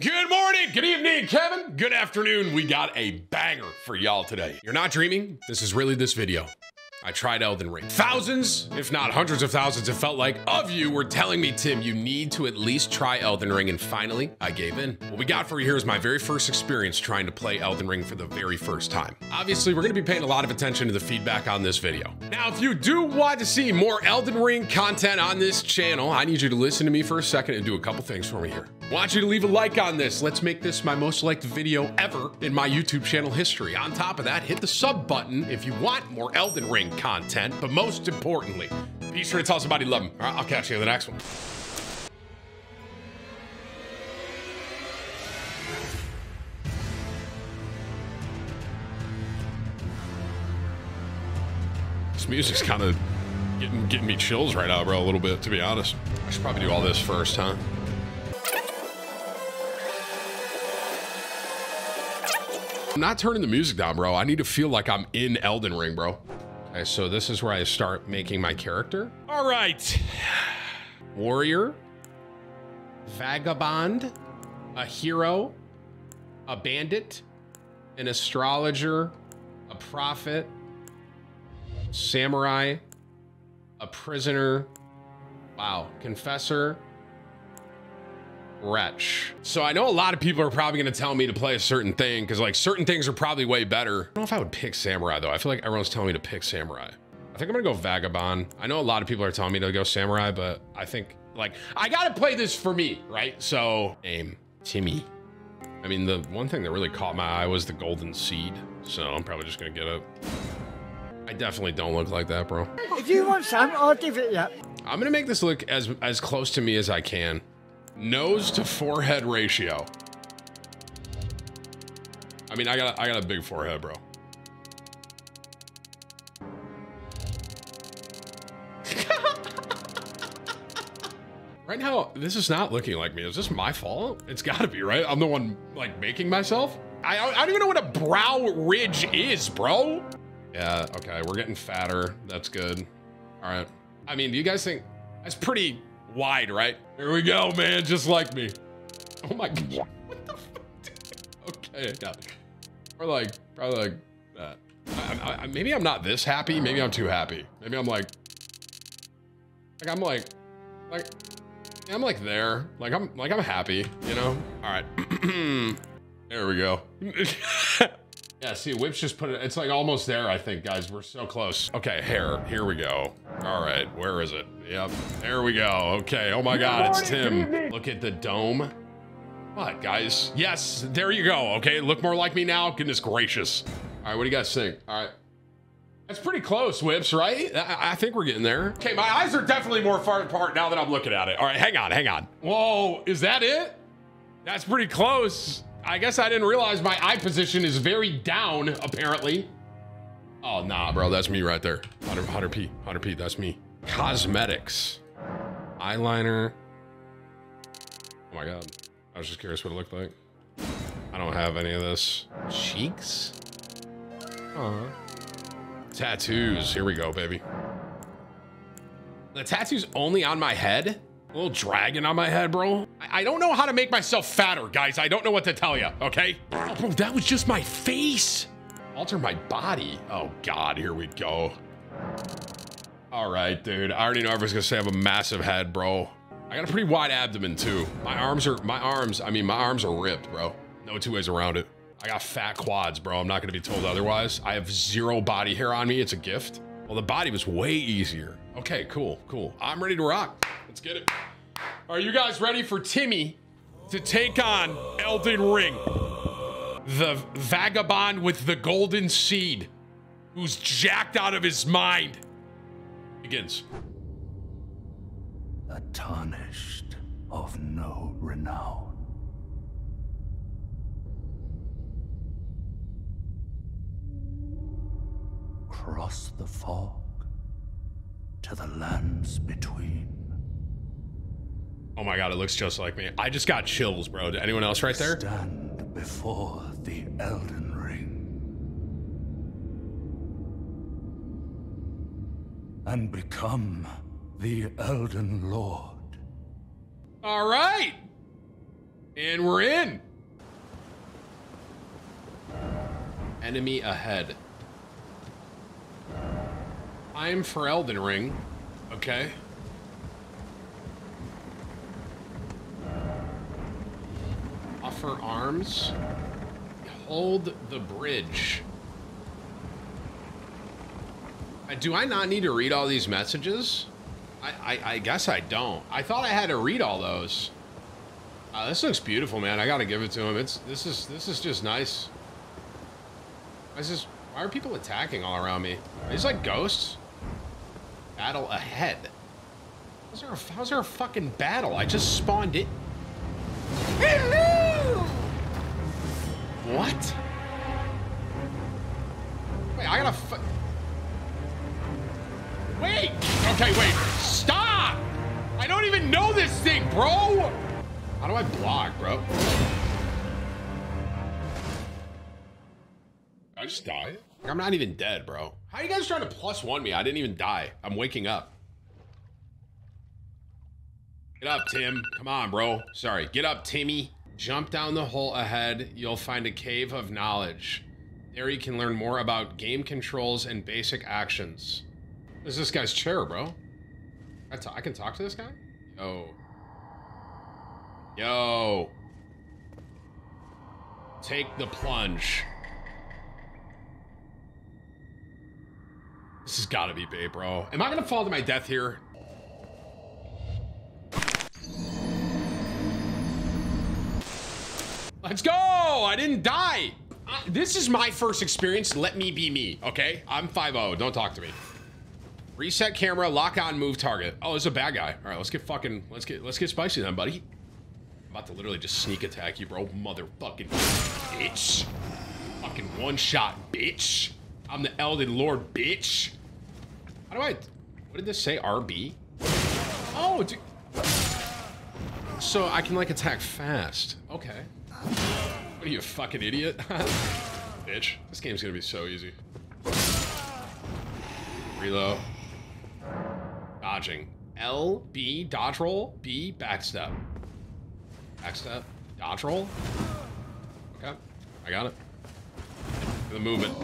Good morning, good evening, Kevin. Good afternoon. We got a banger for y'all today. You're not dreaming? This is really this video. I tried Elden Ring. Thousands, if not hundreds of thousands, it felt like, of you were telling me, Tim, you need to at least try Elden Ring. And finally, I gave in. What we got for you here is my very first experience trying to play Elden Ring for the very first time. Obviously, we're going to be paying a lot of attention to the feedback on this video. Now, if you do want to see more Elden Ring content on this channel, I need you to listen to me for a second and do a couple things for me here. Want you to leave a like on this. Let's make this my most liked video ever in my YouTube channel history. On top of that, hit the sub button if you want more Elden Ring content. But most importantly, be sure to tell somebody you love them. All right, I'll catch you in the next one. This music's kind of getting getting me chills right now, bro. A little bit, to be honest. I should probably do all this first, huh? I'm not turning the music down, bro. I need to feel like I'm in Elden Ring, bro. Okay, so this is where I start making my character. All right. Warrior, vagabond, a hero, a bandit, an astrologer, a prophet, samurai, a prisoner, wow, confessor, wretch. So I know a lot of people are probably going to tell me to play a certain thing because like certain things are probably way better. I don't know if I would pick samurai though. I feel like everyone's telling me to pick samurai. I think I'm gonna go vagabond. I know a lot of people are telling me to go samurai, but I think like I gotta play this for me, right? So aim Timmy. I mean, the one thing that really caught my eye was the golden seed. So I'm probably just gonna get it. I definitely don't look like that, bro. If you want some, I'll give it you. I'm gonna make this look as as close to me as I can. Nose to forehead ratio. I mean, I got I got a big forehead, bro. right now, this is not looking like me. Is this my fault? It's got to be, right? I'm the one like making myself. I I don't even know what a brow ridge is, bro. Yeah, okay, we're getting fatter. That's good. All right. I mean, do you guys think that's pretty wide, right? Here we go, man, just like me. Oh my god. What the fuck? Okay, I got it. Or like, probably like that. I, I, maybe I'm not this happy. Maybe I'm too happy. Maybe I'm like, like I'm like, like, I'm like there. Like I'm, like I'm happy, you know? All right. there we go. Yeah, see, Whip's just put it, it's like almost there, I think, guys. We're so close. Okay, hair, here we go. All right, where is it? Yep, there we go. Okay, oh my God, it's Tim. Look at the dome. What, guys? Yes, there you go. Okay, look more like me now. Goodness gracious. All right, what do you guys think? All right. That's pretty close, Whips, right? I, I think we're getting there. Okay, my eyes are definitely more far apart now that I'm looking at it. All right, hang on, hang on. Whoa, is that it? That's pretty close. I guess I didn't realize my eye position is very down, apparently. Oh, nah, bro, that's me right there. 100, 100p, 100p, that's me. Cosmetics. Eyeliner. Oh my God. I was just curious what it looked like. I don't have any of this. Cheeks? Aw. Tattoos. Here we go, baby. The tattoo's only on my head? A little dragon on my head, bro. I, don't know how to make myself fatter, guys. I don't know what to tell you, okay? Oh, bro, that was just my face. Alter my body. Oh, God, here we go. All right, dude. I already know everyone's gonna say I have a massive head, bro. I got a pretty wide abdomen, too. My arms are, my arms, I mean, my arms are ripped, bro. No two ways around it. I got fat quads, bro. I'm not gonna be told otherwise. I have zero body hair on me. It's a gift. Well, the body was way easier. Okay, cool, cool. I'm ready to rock. Let's get it. Are you guys ready for Timmy to take on Elden Ring? The vagabond with the golden seed who's jacked out of his mind. Begins. A tarnished of no renown. Cross the fog to the lands between. Oh my god, it looks just like me. I just got chills, bro. Did anyone else right there? Stand before the Elden Ring. And become the Elden Lord. All right. And we're in. Enemy ahead. I'm for Elden Ring. Okay. Offer arms. Hold the bridge. Uh, Do I not need to read all these messages? I, I, I guess I don't. I thought I had to read all those. Uh, this looks beautiful, man. I gotta give it to him. It's this is this is just nice. This is why are people attacking all around me? Are these like ghosts? Battle ahead. How's there a, how's there a fucking battle? I just spawned it. What? Wait, I gotta. Wait. Okay, wait. Stop. I don't even know this thing, bro. How do I block, bro? I just died? I'm not even dead, bro. How are you guys trying to plus one me? I didn't even die. I'm waking up. Get up, Tim. Come on, bro. Sorry. Get up, Timmy. Jump down the hole ahead. You'll find a cave of knowledge. There you can learn more about game controls and basic actions. This is this guy's chair, bro. I, I can talk to this guy? Yo. Yo. Take the plunge. This has got to be bait, bro. Am I going to fall to my death here? Let's go! I didn't die! I, this is my first experience. Let me be me, okay? I'm 5-0. Don't talk to me. Reset camera, lock on, move target. Oh, it's a bad guy. All right, let's get fucking, let's get, let's get spicy then, buddy. I'm about to literally just sneak attack you, bro. Motherfucking bitch. Fucking one shot, bitch. I'm the Elden Lord, bitch. How do I, what did this say, RB? Oh, dude. So I can like attack fast. Okay. What are you, a fucking idiot? Bitch. This game's gonna be so easy. Reload. Dodging. L, B, dodge roll, B, backstep. Backstep, dodge roll. Okay, I got it. The movement.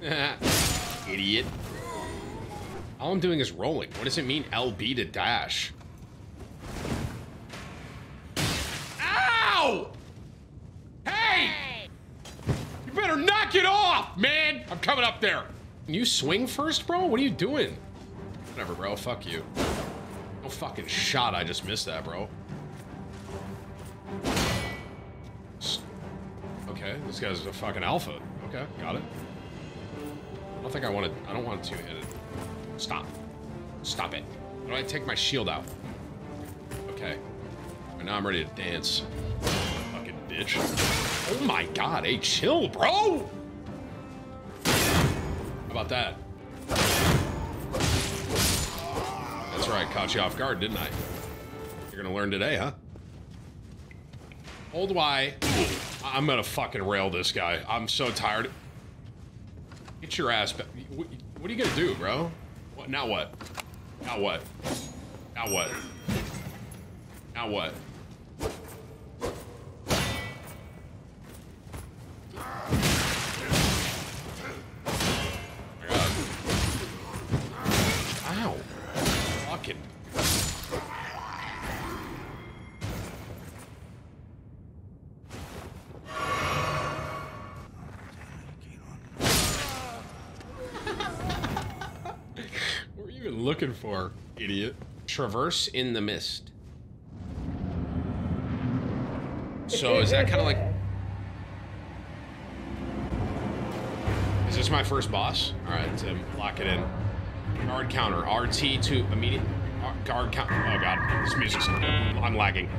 Idiot. All I'm doing is rolling. What does it mean LB to dash? Ow! Coming up there. You swing first, bro? What are you doing? Whatever, bro. Fuck you. No fucking shot. I just missed that, bro. Okay, this guy's a fucking alpha. Okay, got it. I don't think I want to. I don't want to hit it. Stop. Stop it. How do I take my shield out? Okay. Right now I'm ready to dance. Fucking bitch. Oh my god, hey, chill, bro! About that? That's right, caught you off guard, didn't I? You're gonna learn today, huh? Hold Y. I'm gonna fucking rail this guy. I'm so tired. Get your ass back. What, what are you gonna do, bro? What? Now what? Now what? Now what? Now what? Looking for, idiot? Traverse in the mist. So is that kind of like... Is this my first boss? All right, Tim, lock it in. Guard counter, RT to immediate... Guard count... Oh god, this music's... I'm lagging.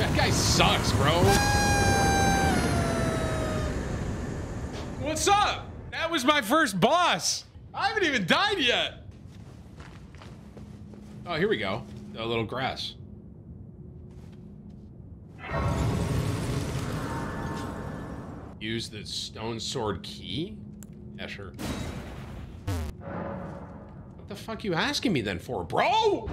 That guy sucks, bro. What's up? That was my first boss. I haven't even died yet. Oh, here we go. A little grass. Use the stone sword key? Yeah, sure. What the fuck you asking me then for, bro?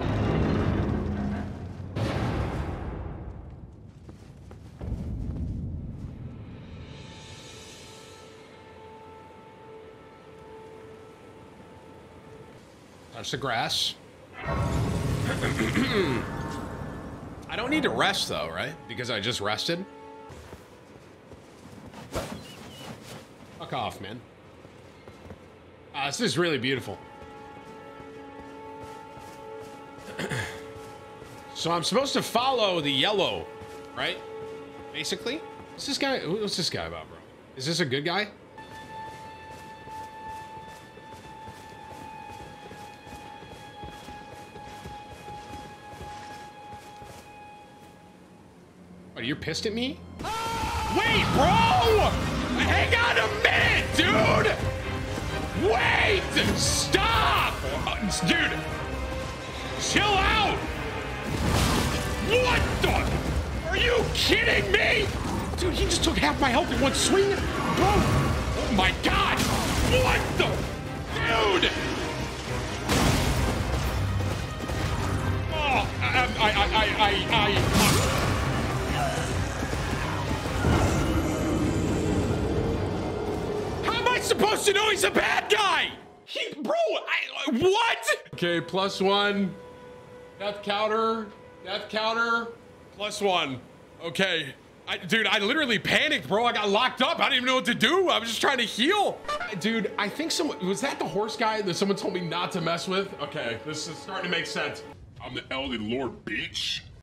The grass. I don't need to rest though, right? Because I just rested. Fuck off, man. Uh, this is really beautiful. so I'm supposed to follow the yellow, right? Basically. What's this guy? What's this guy about, bro? Is this a good guy? What, you're pissed at me? Wait, bro! Hang on a minute, dude! Wait! Stop! Uh, dude! Chill out! What the? Are you kidding me? Dude, he just took half my health in one swing? Bro! Oh my god! What the? Dude! Oh, I, I, I, I, I, I, supposed to know he's a bad guy? He, bro, I, what? Okay, plus one. Death counter. Death counter. Plus one. Okay. I, dude, I literally panicked, bro. I got locked up. I didn't even know what to do. I was just trying to heal. Dude, I think someone, was that the horse guy that someone told me not to mess with? Okay, this is starting to make sense. I'm the Elden Lord, bitch.